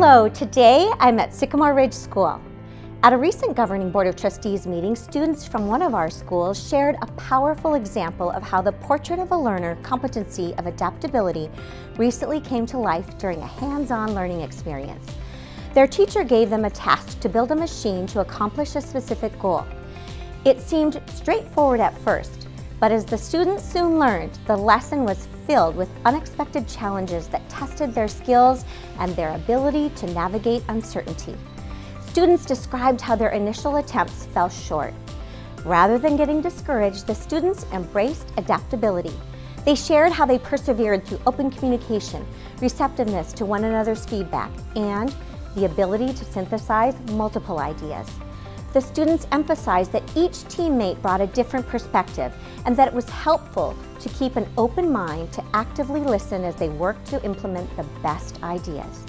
Hello, today I'm at Sycamore Ridge School. At a recent Governing Board of Trustees meeting, students from one of our schools shared a powerful example of how the Portrait of a Learner competency of adaptability recently came to life during a hands-on learning experience. Their teacher gave them a task to build a machine to accomplish a specific goal. It seemed straightforward at first, but as the students soon learned, the lesson was filled with unexpected challenges that tested their skills and their ability to navigate uncertainty. Students described how their initial attempts fell short. Rather than getting discouraged, the students embraced adaptability. They shared how they persevered through open communication, receptiveness to one another's feedback, and the ability to synthesize multiple ideas. The students emphasized that each teammate brought a different perspective and that it was helpful to keep an open mind to actively listen as they worked to implement the best ideas.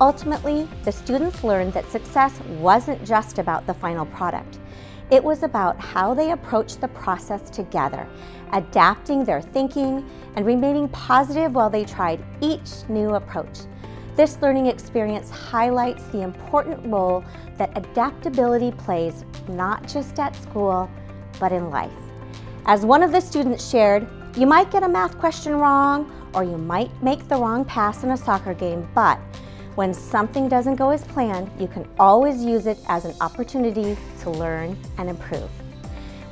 Ultimately, the students learned that success wasn't just about the final product. It was about how they approached the process together, adapting their thinking and remaining positive while they tried each new approach. This learning experience highlights the important role that adaptability plays not just at school, but in life. As one of the students shared, you might get a math question wrong or you might make the wrong pass in a soccer game, but when something doesn't go as planned, you can always use it as an opportunity to learn and improve.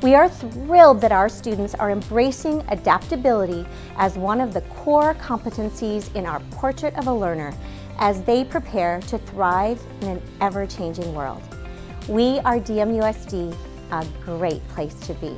We are thrilled that our students are embracing adaptability as one of the core competencies in our Portrait of a Learner as they prepare to thrive in an ever-changing world. We are DMUSD, a great place to be.